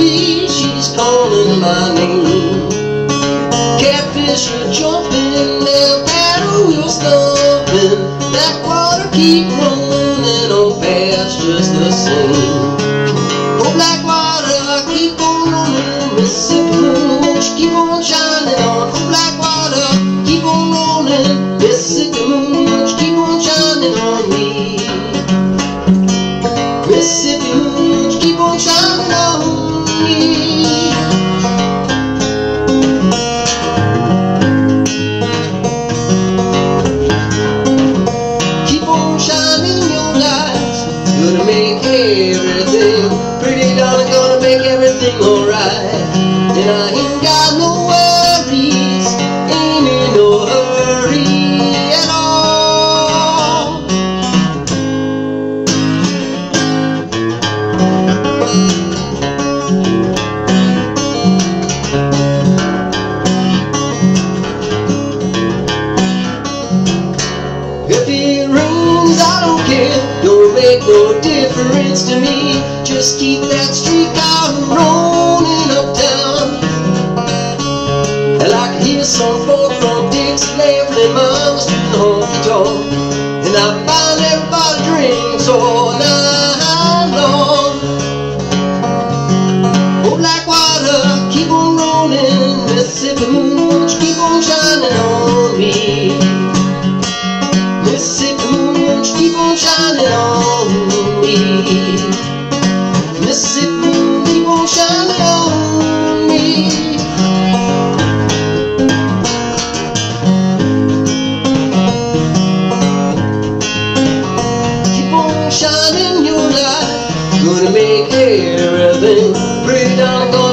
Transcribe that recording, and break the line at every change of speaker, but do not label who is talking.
Mississippi, she's calling my name. Catfish are jumping, their paddle wheels thumping. That water keep rolling on past just the same. Oh, black water, keep on rolling, Mississippi she keep on shining on. Oh, black water, keep on rolling, Mississippi she keep on shining on me. Mississippi make everything pretty darling, gonna make everything alright. And I ain't got make no difference to me. Just keep that streak car rolling uptown. And I can hear some folk from Dixie laughing mama's to the honky tonk. And I'm buying everybody drinks all night long. Oh, black water, keep on rolling. Mississippi moon, keep on shining on me. Mississippi moon, keep on shining on me. Mississippi moon, keep on shining on me. Keep on shining your light. Gonna make everything pretty down.